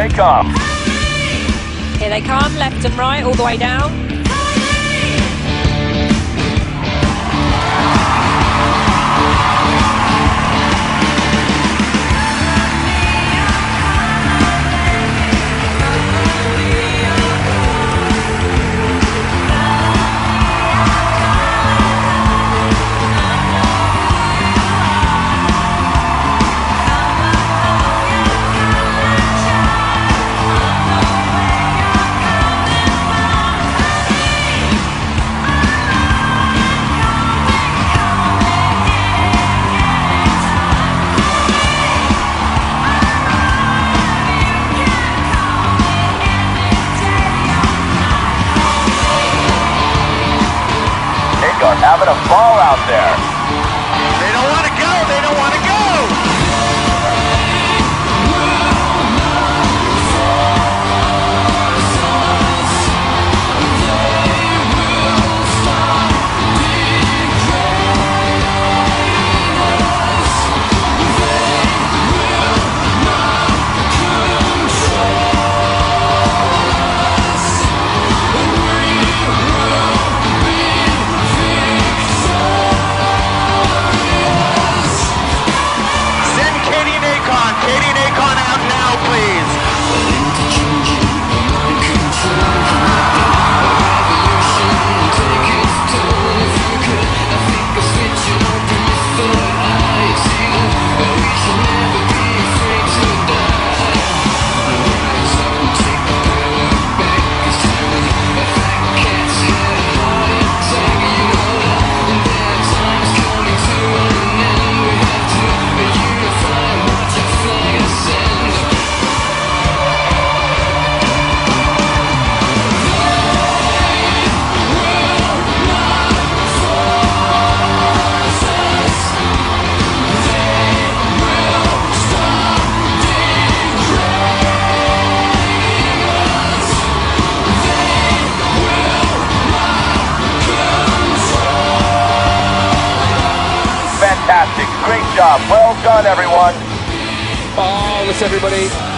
they come. Here they come, left and right, all the way down. Having a ball out there. Job. Well done, everyone. Oh, listen, everybody.